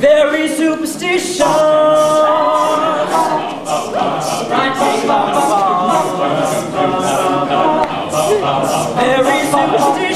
Very superstitious. Very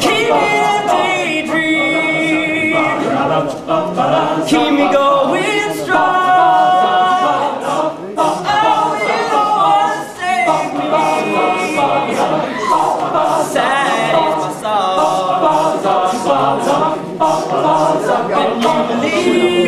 Keep me in daydream. Keep you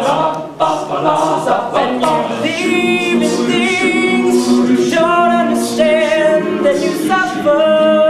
and you suffer.